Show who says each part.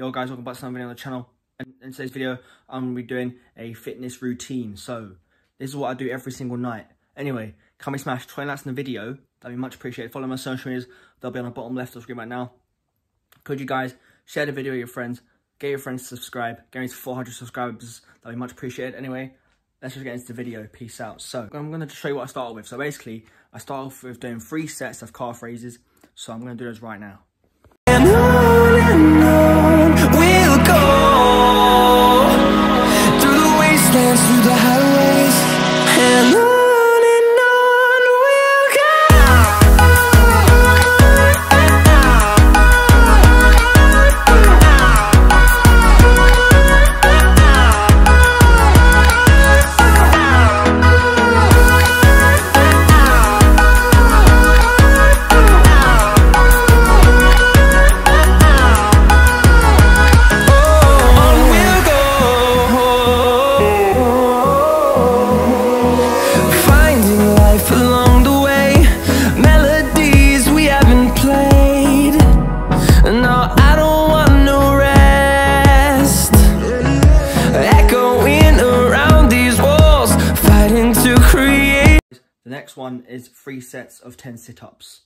Speaker 1: Yo guys, welcome back to another video on the channel. And in today's video, I'm going to be doing a fitness routine. So, this is what I do every single night. Anyway, come we smash 20 likes in the video? That'd be much appreciated. Follow my social medias. They'll be on the bottom left of the screen right now. Could you guys share the video with your friends? Get your friends to subscribe. Get me to 400 subscribers. That'd be much appreciated. Anyway, let's just get into the video. Peace out. So, I'm going to show you what I started with. So, basically, I start off with doing three sets of calf raises. So, I'm going to do those right now. The next one is three sets of 10 sit-ups.